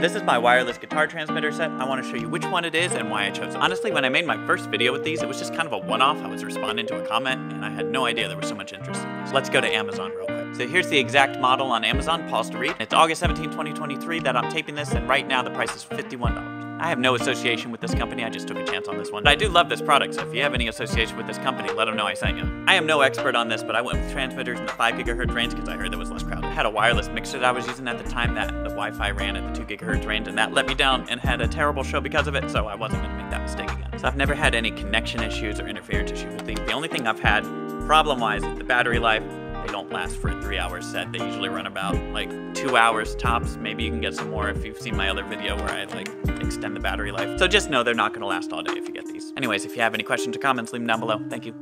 This is my wireless guitar transmitter set. I want to show you which one it is and why I chose. Honestly, when I made my first video with these, it was just kind of a one-off. I was responding to a comment and I had no idea there was so much interest in these. Let's go to Amazon real quick. So here's the exact model on Amazon, pause to read. It's August 17, 2023 that I'm taping this and right now the price is $51. I have no association with this company, I just took a chance on this one. But I do love this product, so if you have any association with this company, let them know I sent you. I am no expert on this, but I went with transmitters in the 5 gigahertz range because I heard there was less crowded. I had a wireless mixer that I was using at the time that the Wi-Fi ran at the 2 gigahertz range, and that let me down and had a terrible show because of it, so I wasn't going to make that mistake again. So I've never had any connection issues or interference issues with. The only thing I've had, problem-wise, is the battery life they don't last for a three hour set. They usually run about like two hours tops. Maybe you can get some more if you've seen my other video where I like extend the battery life. So just know they're not gonna last all day if you get these. Anyways, if you have any questions or comments, leave them down below. Thank you.